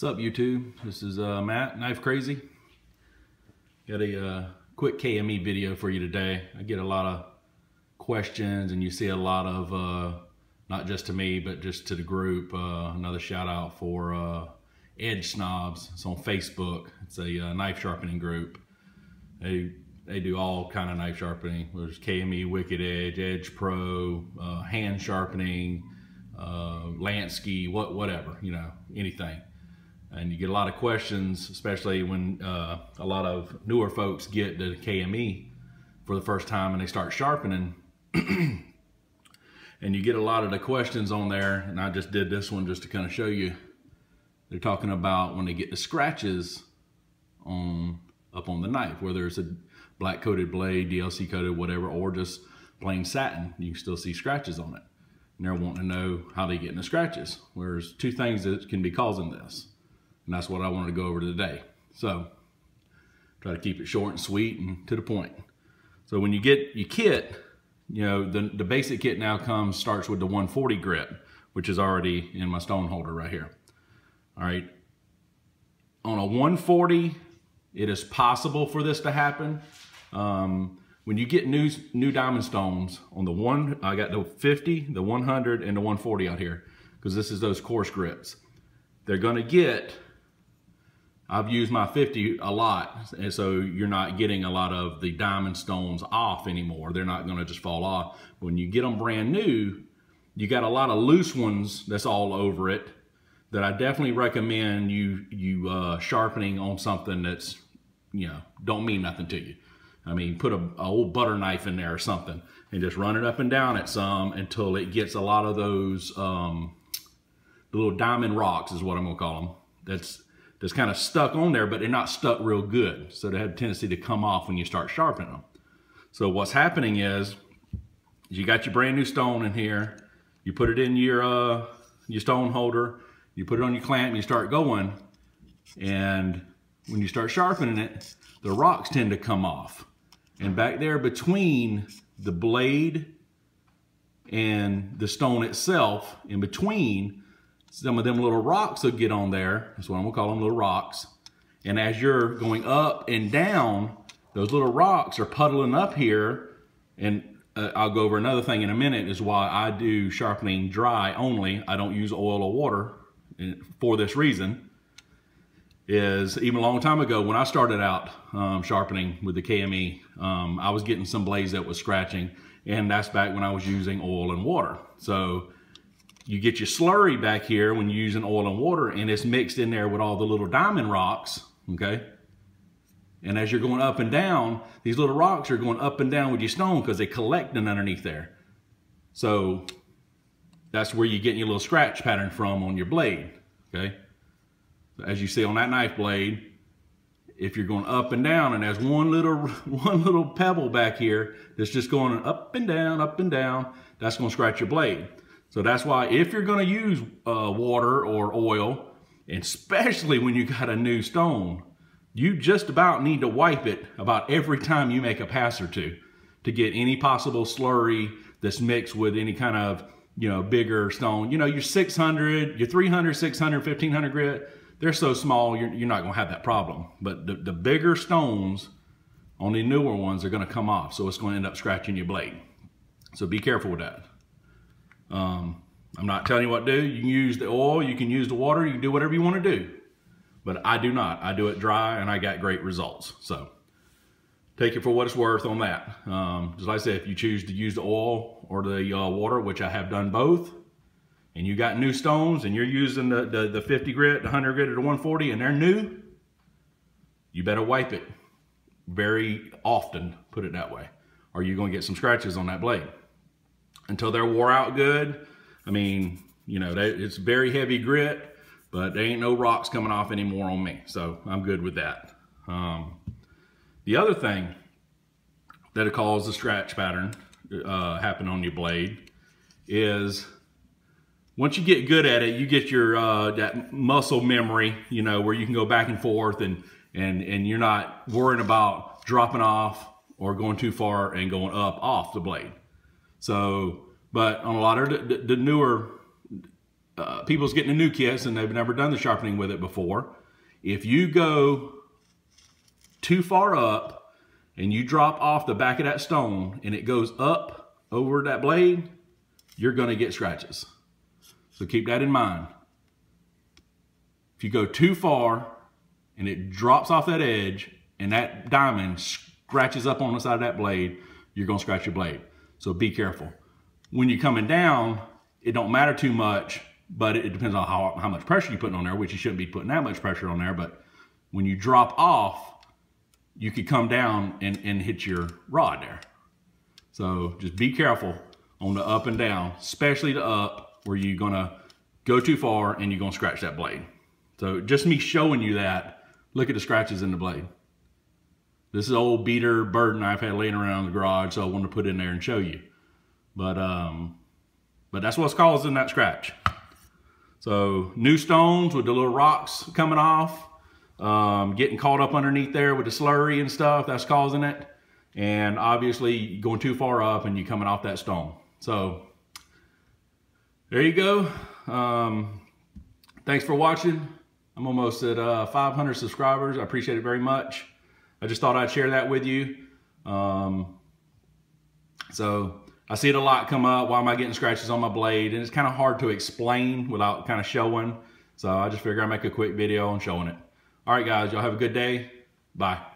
What's up YouTube? This is uh, Matt, KnifeKrazy. Got a uh, quick KME video for you today. I get a lot of questions and you see a lot of, uh, not just to me, but just to the group. Uh, another shout out for uh, Edge Snobs. It's on Facebook. It's a uh, knife sharpening group. They, they do all kind of knife sharpening. There's KME, Wicked Edge, Edge Pro, hand sharpening, Lansky, what, whatever, you know, anything and you get a lot of questions, especially when uh, a lot of newer folks get to KME for the first time and they start sharpening. and you get a lot of the questions on there, and I just did this one just to kind of show you. They're talking about when they get the scratches on up on the knife, whether it's a black coated blade, DLC coated, whatever, or just plain satin, you can still see scratches on it. And they're wanting to know how they get the scratches. Whereas two things that can be causing this. And that's what I wanted to go over today. So try to keep it short and sweet and to the point. So when you get your kit, you know, the, the basic kit now comes, starts with the 140 grit, which is already in my stone holder right here. All right. On a 140, it is possible for this to happen. Um, when you get new new diamond stones on the one, I got the 50, the 100, and the 140 out here, because this is those coarse grits. They're gonna get I've used my 50 a lot, and so you're not getting a lot of the diamond stones off anymore. They're not gonna just fall off. When you get them brand new, you got a lot of loose ones that's all over it that I definitely recommend you you uh, sharpening on something that's, you know, don't mean nothing to you. I mean, put a, a, old butter knife in there or something and just run it up and down at some until it gets a lot of those um, little diamond rocks is what I'm gonna call them. That's that's kind of stuck on there, but they're not stuck real good. So they have a tendency to come off when you start sharpening them. So what's happening is, you got your brand new stone in here, you put it in your, uh, your stone holder, you put it on your clamp, and you start going, and when you start sharpening it, the rocks tend to come off. And back there between the blade and the stone itself, in between, some of them little rocks will get on there. That's what I'm gonna call them, little rocks. And as you're going up and down, those little rocks are puddling up here. And uh, I'll go over another thing in a minute is why I do sharpening dry only. I don't use oil or water for this reason. Is even a long time ago when I started out um, sharpening with the KME, um, I was getting some blades that was scratching. And that's back when I was using oil and water. So you get your slurry back here when you're using oil and water and it's mixed in there with all the little diamond rocks, okay? And as you're going up and down, these little rocks are going up and down with your stone because they're collecting underneath there. So that's where you're getting your little scratch pattern from on your blade, okay? As you see on that knife blade, if you're going up and down and there's one little one little pebble back here that's just going up and down, up and down, that's going to scratch your blade. So that's why if you're gonna use uh, water or oil, especially when you got a new stone, you just about need to wipe it about every time you make a pass or two to get any possible slurry that's mixed with any kind of, you know, bigger stone. You know, your 600, your 300, 600, 1500 grit, they're so small, you're, you're not gonna have that problem. But the, the bigger stones on the newer ones are gonna come off. So it's gonna end up scratching your blade. So be careful with that. Um, I'm not telling you what to do. You can use the oil, you can use the water, you can do whatever you want to do. But I do not. I do it dry and I got great results. So take it for what it's worth on that. Um, just like I said, if you choose to use the oil or the uh, water, which I have done both, and you got new stones and you're using the, the, the 50 grit, the 100 grit, or the 140 and they're new, you better wipe it very often, put it that way, or you're going to get some scratches on that blade until they're wore out good. I mean, you know, they, it's very heavy grit, but there ain't no rocks coming off anymore on me. So I'm good with that. Um, the other thing that causes the scratch pattern uh, happen on your blade is once you get good at it, you get your uh, that muscle memory, you know, where you can go back and forth and and and you're not worrying about dropping off or going too far and going up off the blade. So, but on a lot of the, the newer uh, people's getting a new kits and they've never done the sharpening with it before, if you go too far up and you drop off the back of that stone and it goes up over that blade, you're gonna get scratches. So keep that in mind. If you go too far and it drops off that edge and that diamond scratches up on the side of that blade, you're gonna scratch your blade. So be careful. When you're coming down, it don't matter too much, but it depends on how, how much pressure you're putting on there, which you shouldn't be putting that much pressure on there. But when you drop off, you could come down and, and hit your rod there. So just be careful on the up and down, especially the up where you're gonna go too far and you're gonna scratch that blade. So just me showing you that, look at the scratches in the blade. This is old beater burden I've had laying around in the garage, so I wanted to put in there and show you. But um, but that's what's causing that scratch. So new stones with the little rocks coming off, um, getting caught up underneath there with the slurry and stuff, that's causing it. And obviously going too far up and you coming off that stone. So there you go. Um, thanks for watching. I'm almost at uh, 500 subscribers. I appreciate it very much. I just thought I'd share that with you. Um, so I see it a lot come up. Why am I getting scratches on my blade? And it's kind of hard to explain without kind of showing. So I just figure I'd make a quick video on showing it. All right, guys, y'all have a good day. Bye.